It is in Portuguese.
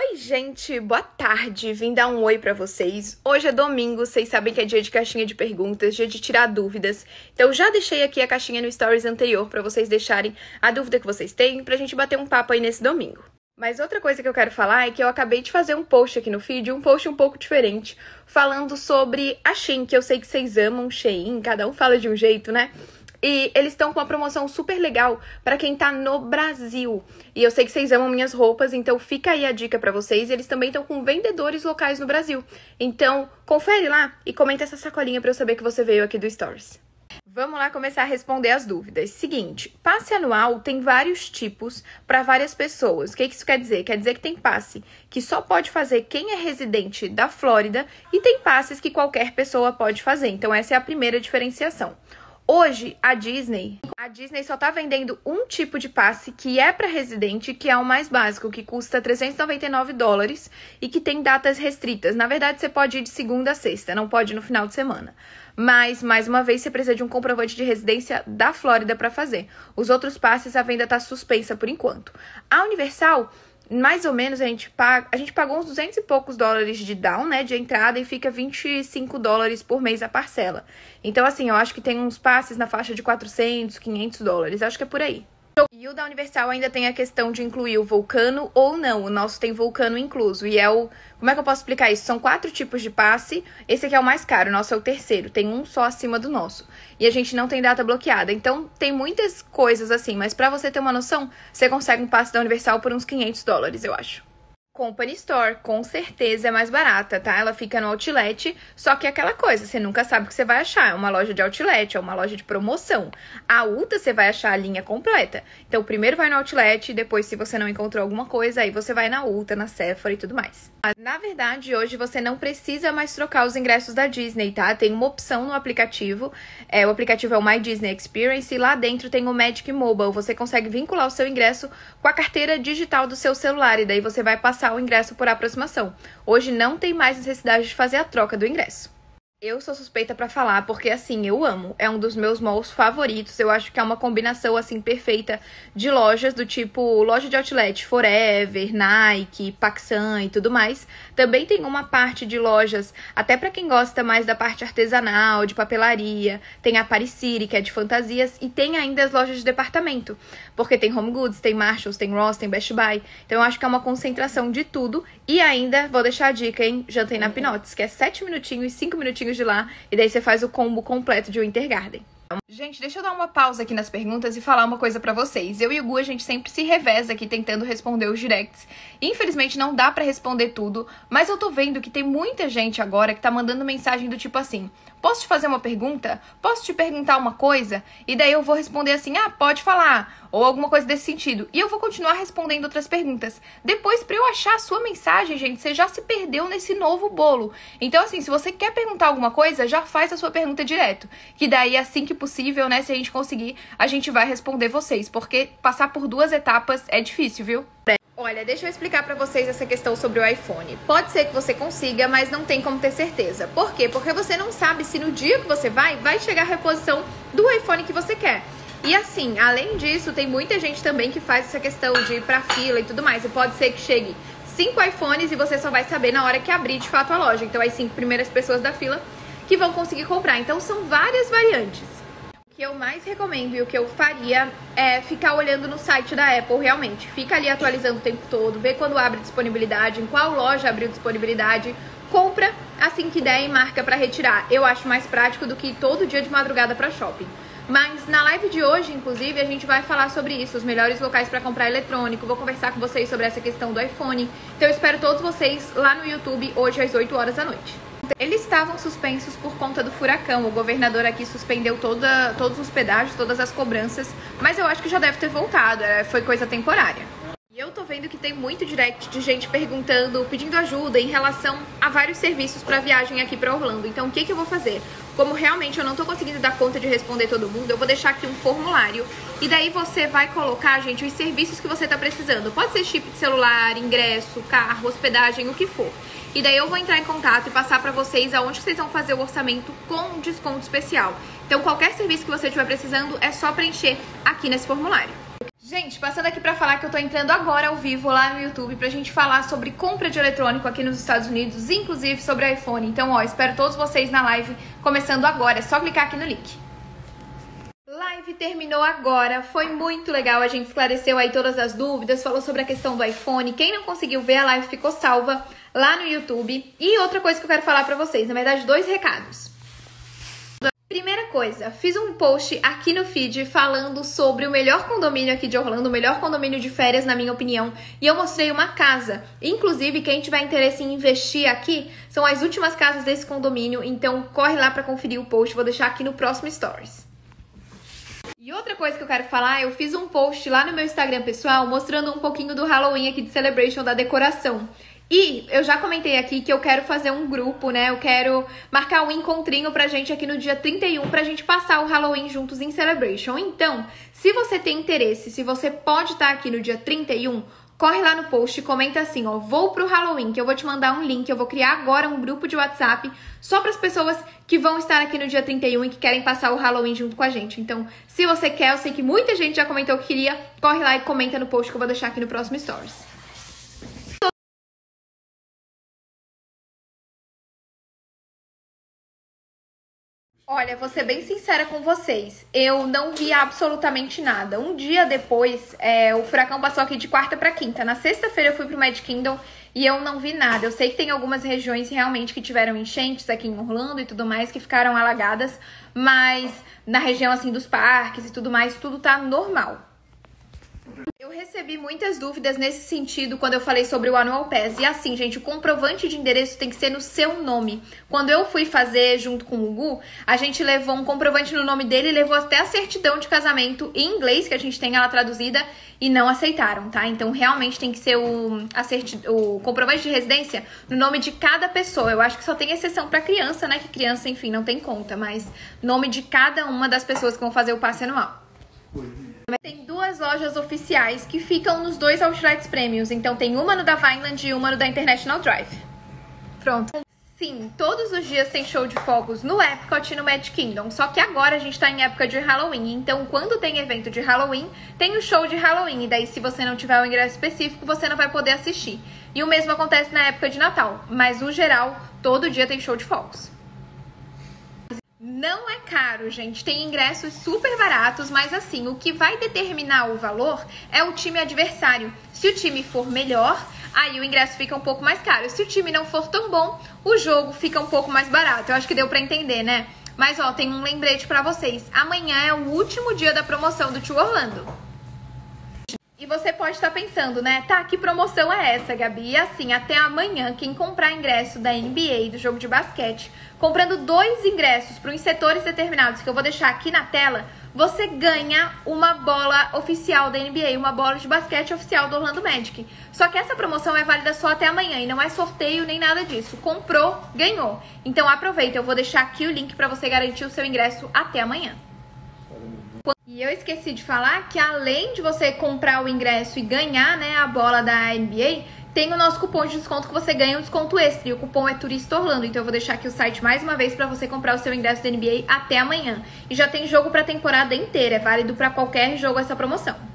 Oi, gente, boa tarde. Vim dar um oi pra vocês. Hoje é domingo, vocês sabem que é dia de caixinha de perguntas, dia de tirar dúvidas. Então já deixei aqui a caixinha no stories anterior para vocês deixarem a dúvida que vocês têm pra gente bater um papo aí nesse domingo. Mas outra coisa que eu quero falar é que eu acabei de fazer um post aqui no feed, um post um pouco diferente, falando sobre a Shein, que eu sei que vocês amam Shein, cada um fala de um jeito, né? E eles estão com uma promoção super legal para quem tá no Brasil. E eu sei que vocês amam minhas roupas, então fica aí a dica para vocês. Eles também estão com vendedores locais no Brasil. Então, confere lá e comenta essa sacolinha para eu saber que você veio aqui do Stories. Vamos lá começar a responder as dúvidas. Seguinte, passe anual tem vários tipos para várias pessoas. O que isso quer dizer? Quer dizer que tem passe que só pode fazer quem é residente da Flórida e tem passes que qualquer pessoa pode fazer. Então essa é a primeira diferenciação. Hoje, a Disney, a Disney só tá vendendo um tipo de passe que é para residente, que é o mais básico, que custa 399 dólares e que tem datas restritas. Na verdade, você pode ir de segunda a sexta, não pode no final de semana. Mas, mais uma vez, você precisa de um comprovante de residência da Flórida para fazer. Os outros passes, a venda tá suspensa por enquanto. A Universal mais ou menos a gente paga, a gente pagou uns 200 e poucos dólares de down, né, de entrada e fica 25 dólares por mês a parcela. Então assim, eu acho que tem uns passes na faixa de 400, 500 dólares, acho que é por aí. E o da Universal ainda tem a questão de incluir o vulcano ou não. O nosso tem vulcano incluso. E é o. Como é que eu posso explicar isso? São quatro tipos de passe. Esse aqui é o mais caro, o nosso é o terceiro. Tem um só acima do nosso. E a gente não tem data bloqueada. Então tem muitas coisas assim. Mas para você ter uma noção, você consegue um passe da Universal por uns 500 dólares, eu acho. Company Store, com certeza é mais barata, tá? Ela fica no outlet, só que é aquela coisa, você nunca sabe o que você vai achar. É uma loja de outlet, é uma loja de promoção. A Ulta você vai achar a linha completa. Então, primeiro vai no outlet, depois, se você não encontrou alguma coisa, aí você vai na Ulta, na Sephora e tudo mais. Na verdade, hoje você não precisa mais trocar os ingressos da Disney, tá? Tem uma opção no aplicativo. É, o aplicativo é o My Disney Experience e lá dentro tem o Magic Mobile. Você consegue vincular o seu ingresso com a carteira digital do seu celular e daí você vai passar o ingresso por aproximação. Hoje não tem mais necessidade de fazer a troca do ingresso. Eu sou suspeita para falar porque assim, eu amo. É um dos meus malls favoritos. Eu acho que é uma combinação assim perfeita de lojas do tipo loja de outlet, Forever, Nike, Paxan e tudo mais. Também tem uma parte de lojas, até para quem gosta mais da parte artesanal, de papelaria. Tem a Paris City, que é de fantasias, e tem ainda as lojas de departamento, porque tem Home Goods, tem Marshalls, tem Ross, tem Best Buy. Então eu acho que é uma concentração de tudo. E ainda vou deixar a dica, hein? Jantei na Pinotes, que é 7 minutinhos, 5 minutinhos de lá, e daí você faz o combo completo de Winter Garden. Gente, deixa eu dar uma pausa aqui nas perguntas e falar uma coisa para vocês. Eu e o Gu, a gente sempre se reveza aqui tentando responder os directs. Infelizmente não dá para responder tudo, mas eu tô vendo que tem muita gente agora que tá mandando mensagem do tipo assim: Posso te fazer uma pergunta? Posso te perguntar uma coisa? E daí eu vou responder assim: ah, pode falar. Ou alguma coisa desse sentido. E eu vou continuar respondendo outras perguntas. Depois, para eu achar a sua mensagem, gente, você já se perdeu nesse novo bolo. Então, assim, se você quer perguntar alguma coisa, já faz a sua pergunta direto. Que daí, assim que possível, né, se a gente conseguir, a gente vai responder vocês. Porque passar por duas etapas é difícil, viu? Olha, deixa eu explicar para vocês essa questão sobre o iPhone. Pode ser que você consiga, mas não tem como ter certeza. Por quê? Porque você não sabe se no dia que você vai, vai chegar a reposição do iPhone que você quer. E assim, além disso, tem muita gente também que faz essa questão de ir pra fila e tudo mais. E pode ser que chegue cinco iPhones e você só vai saber na hora que abrir de fato a loja. Então, as cinco primeiras pessoas da fila que vão conseguir comprar. Então, são várias variantes que eu mais recomendo e o que eu faria é ficar olhando no site da Apple realmente. Fica ali atualizando o tempo todo, vê quando abre disponibilidade, em qual loja abriu disponibilidade, compra assim que der e marca para retirar. Eu acho mais prático do que todo dia de madrugada para shopping. Mas na live de hoje, inclusive, a gente vai falar sobre isso, os melhores locais para comprar eletrônico. Vou conversar com vocês sobre essa questão do iPhone. Então eu espero todos vocês lá no YouTube hoje às 8 horas da noite. Eles estavam suspensos por conta do furacão. O governador aqui suspendeu toda, todos os pedágios, todas as cobranças, mas eu acho que já deve ter voltado. É, foi coisa temporária. E eu tô vendo que tem muito direct de gente perguntando, pedindo ajuda em relação a vários serviços para viagem aqui para Orlando. Então, o que, que eu vou fazer? Como realmente eu não tô conseguindo dar conta de responder todo mundo, eu vou deixar aqui um formulário. E daí você vai colocar, gente, os serviços que você tá precisando. Pode ser chip de celular, ingresso, carro, hospedagem, o que for. E daí eu vou entrar em contato e passar para vocês aonde vocês vão fazer o orçamento com desconto especial. Então, qualquer serviço que você estiver precisando, é só preencher aqui nesse formulário. Gente, passando aqui para falar que eu tô entrando agora ao vivo lá no YouTube pra gente falar sobre compra de eletrônico aqui nos Estados Unidos, inclusive sobre iPhone. Então, ó, espero todos vocês na live começando agora. É só clicar aqui no link. Terminou agora, foi muito legal, a gente esclareceu aí todas as dúvidas, falou sobre a questão do iPhone. Quem não conseguiu ver, a live ficou salva lá no YouTube. E outra coisa que eu quero falar para vocês, na verdade, dois recados. Primeira coisa, fiz um post aqui no feed falando sobre o melhor condomínio aqui de Orlando, o melhor condomínio de férias, na minha opinião, e eu mostrei uma casa. Inclusive, quem tiver interesse em investir aqui, são as últimas casas desse condomínio, então corre lá para conferir o post, vou deixar aqui no próximo Stories. E outra coisa que eu quero falar, eu fiz um post lá no meu Instagram pessoal mostrando um pouquinho do Halloween aqui de Celebration da decoração. E eu já comentei aqui que eu quero fazer um grupo, né? Eu quero marcar um encontrinho pra gente aqui no dia 31 pra gente passar o Halloween juntos em Celebration. Então, se você tem interesse, se você pode estar aqui no dia 31, corre lá no post e comenta assim, ó, vou pro Halloween, que eu vou te mandar um link, eu vou criar agora um grupo de WhatsApp só para as pessoas que vão estar aqui no dia 31 e que querem passar o Halloween junto com a gente. Então, se você quer, eu sei que muita gente já comentou que queria, corre lá e comenta no post que eu vou deixar aqui no próximo Stories. Olha, vou ser bem sincera com vocês. Eu não vi absolutamente nada. Um dia depois, é, o furacão passou aqui de quarta para quinta. Na sexta-feira eu fui pro Mad Kingdom e eu não vi nada. Eu sei que tem algumas regiões realmente que tiveram enchentes aqui em Orlando e tudo mais que ficaram alagadas, mas na região assim dos parques e tudo mais, tudo tá normal. Recebi muitas dúvidas nesse sentido quando eu falei sobre o Annual Pass. E assim, gente, o comprovante de endereço tem que ser no seu nome. Quando eu fui fazer junto com o Gu, a gente levou um comprovante no nome dele e levou até a certidão de casamento em inglês, que a gente tem ela traduzida, e não aceitaram, tá? Então realmente tem que ser o, a o comprovante de residência no nome de cada pessoa. Eu acho que só tem exceção para criança, né? Que criança, enfim, não tem conta, mas nome de cada uma das pessoas que vão fazer o passe anual. Tem duas lojas oficiais que ficam nos dois outlets prêmios. Então tem uma no da Vineland e uma no da International Drive. Pronto. Sim, todos os dias tem show de fogos no Epcot e no Magic Kingdom. Só que agora a gente tá em época de Halloween. Então, quando tem evento de Halloween, tem o show de Halloween. E daí, se você não tiver o um ingresso específico, você não vai poder assistir. E o mesmo acontece na época de Natal. Mas, no geral, todo dia tem show de fogos. Não é caro, gente. Tem ingressos super baratos, mas assim, o que vai determinar o valor é o time adversário. Se o time for melhor, aí o ingresso fica um pouco mais caro. Se o time não for tão bom, o jogo fica um pouco mais barato. Eu acho que deu para entender, né? Mas ó, tem um lembrete para vocês. Amanhã é o último dia da promoção do Tio Orlando. E você pode estar pensando, né? Tá, que promoção é essa, Gabi? E assim, até amanhã, quem comprar ingresso da NBA, do jogo de basquete, comprando dois ingressos para os setores determinados, que eu vou deixar aqui na tela, você ganha uma bola oficial da NBA, uma bola de basquete oficial do Orlando Magic. Só que essa promoção é válida só até amanhã e não é sorteio nem nada disso. Comprou, ganhou. Então aproveita, eu vou deixar aqui o link para você garantir o seu ingresso até amanhã. E eu esqueci de falar que além de você comprar o ingresso e ganhar né, a bola da NBA, tem o nosso cupom de desconto que você ganha um desconto extra. E o cupom é Turista Orlando. Então eu vou deixar aqui o site mais uma vez para você comprar o seu ingresso da NBA até amanhã. E já tem jogo para a temporada inteira. É válido para qualquer jogo essa promoção.